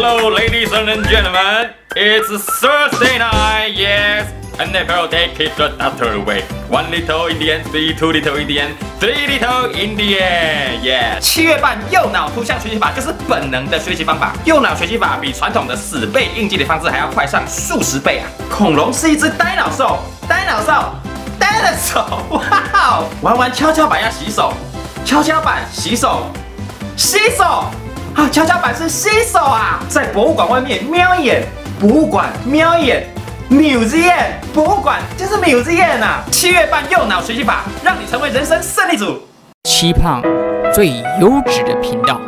Hello, ladies and gentlemen. It's Thursday night, yes. And April they keep the doctor away. One little Indian, three, two little Indian, three little Indian, yes. 七月半右脑图像学习法就是本能的学习方法。右脑学习法比传统的死背硬记的方式还要快上数十倍啊！恐龙是一只呆脑兽，呆脑兽，呆的手，哇哦！玩完跷跷板要洗手，跷跷板洗手，洗手啊！跷跷板是新手啊！在博物馆外面瞄一眼，博物馆瞄一眼。Museum 博物馆就是 Museum 啊！七月半右脑学习法，让你成为人生胜利组。期盼最优质的频道。